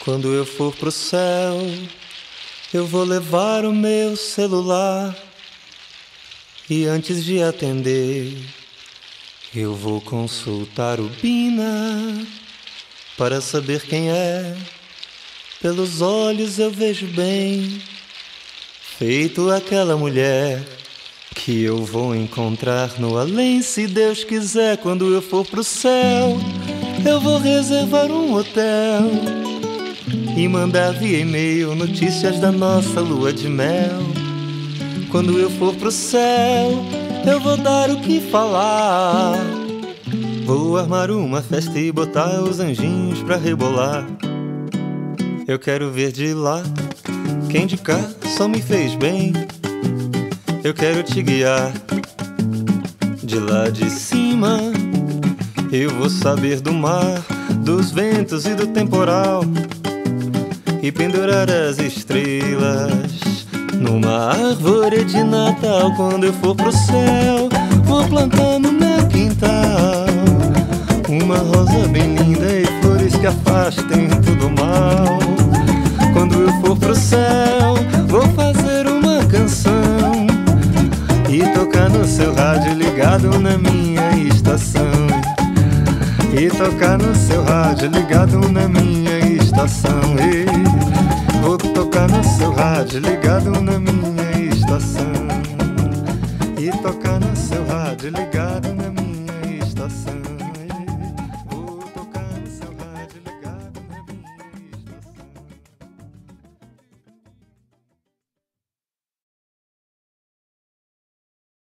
Quando eu for pro céu, eu vou levar o meu celular. E antes de atender, eu vou consultar o Bina para saber quem é. Pelos olhos eu vejo bem, feito aquela mulher que eu vou encontrar no além, se Deus quiser. Quando eu for pro céu, eu vou reservar um hotel e mandar via e-mail notícias da nossa lua de mel. Quando eu for pro céu, eu vou dar o que falar. Vou armar uma festa e botar os anjinhos pra rebolar. Eu quero ver de lá, quem de cá só me fez bem. Eu quero te guiar de lá de cima. Eu vou saber do mar, dos ventos e do temporal. E pendurar as estrelas numa árvore de Natal. Quando eu for pro céu, vou plantar no meu quintal uma rosa bem linda e flores que afastem tudo mal. Quando eu for pro céu, vou fazer uma canção e tocar no seu rádio ligado na minha estação. E tocar no seu rádio ligado na minha estação. Rádio ligado na minha estação. E tocar no seu rádio ligado